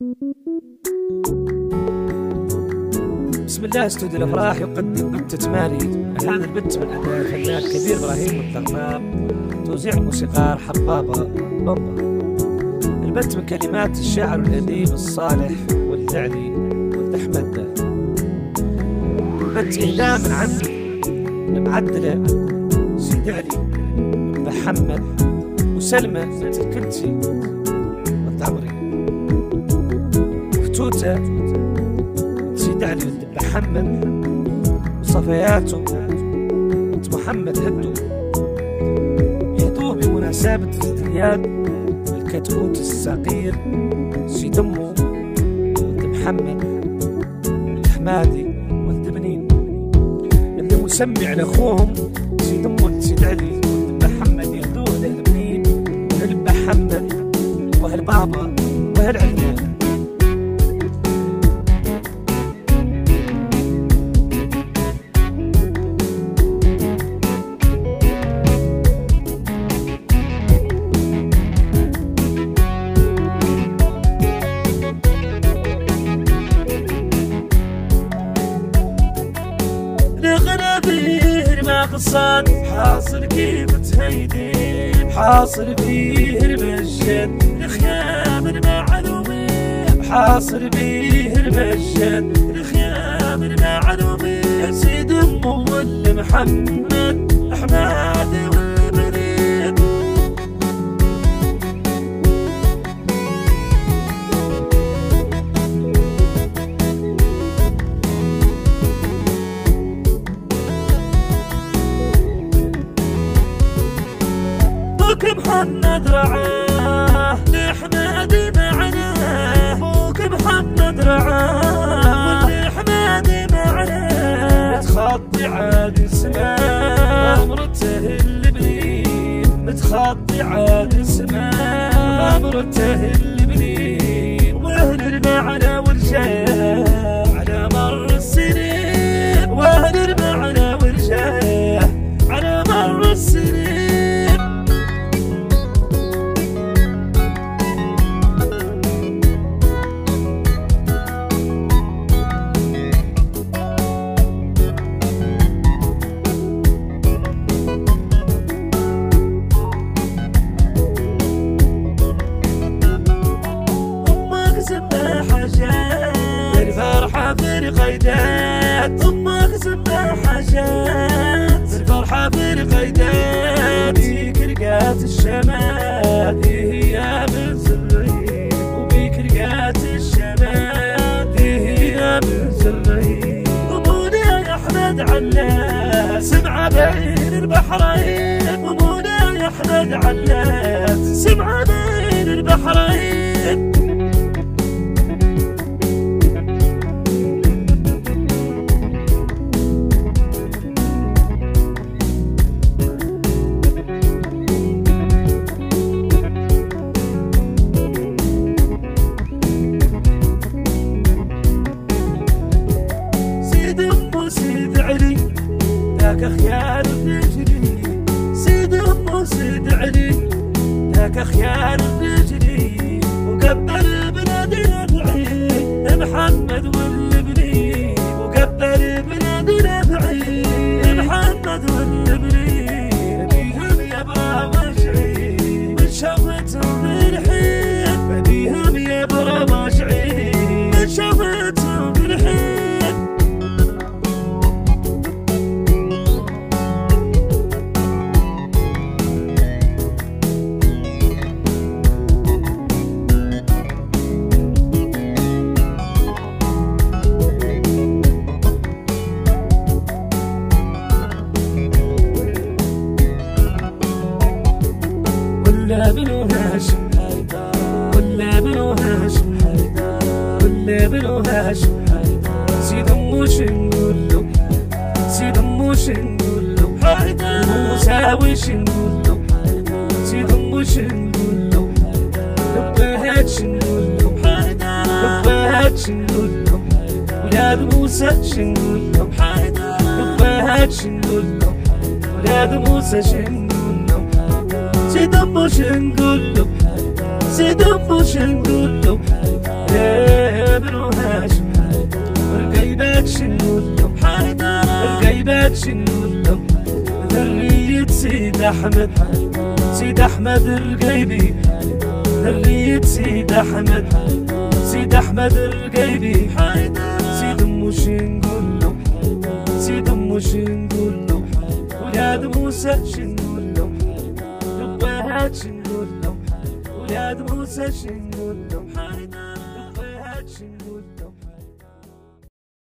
بسم الله استوديو الأفراح يقدم نكتة مالي هذا البنت من أداء الفنان كبير إبراهيم الضغام توزيع الموسيقار حبابة بابا. البنت من كلمات الشاعر الاديب الصالح والدعلي احمد البنت اهداء من عند المعدلة سيد علي محمد وسلمى بنت وفتوته سيد علي ولد محمد وصفياته بنت محمد هدو. يهدوه بمناسبة ازدياد الكتكوت الصغير سيد أمه ولد محمد الحمادي ولد بنين. اللي مسمي على أخوهم سيد أمه ولد سيد علي ولد محمد يهدوه للبنين وهل محمد وهل قصات حاصل كيف تهيدين حاصل فيه المشهد الخيام المعلومين. حاصل فيه المشهد الخيام المعلومين. سيد ولا محمد أحمد بوك محمد رعاه. لحمادي معنا بوك محمد رعاه. لحمادي معنا متخطي عاد السماء امرته اللبنين متخطي عاد السماء امرته اللبنين في القيدات أمك سباحة جات الفرحة في القيدات فيك رقات الشمال هي بنت الرهيب وبيك رقات الشمال هي بنت الرهيب ومولاي يا أحمد علاس سمعة بين البحرين. ومولاي يا أحمد علاس سمعة بين البحرين. خيار الرجلي سيد ام سيد علي ذاك خيار الرجلي وقبل بلادنا بعيد محمد والبني ولا بنو هاشم حيدر ولا بنو هاشم حيدر ولا بنو هاشم سيد امو شنقول له سيد امو شنقول له حيدر مساوي شنقول له سيد امو شنقول له لبهات شنقول له لبهات شنقول له ولاد موسى شنقول له لبهات شنقول له ولاد موسى شنقول سيدب وش نقول له سيدب وش نقول له يا ابن هاشم القيبات شنقول له القيبات شنقول له ذرية سيد أحمد سيد أحمد القيبي. ذرية سيد أحمد سيد أحمد القيبي. سيد أمه شنقول له سيد أمه شنقول له ولاد موسى شنقول له ربات شنقول له ولاد موسى شنقول له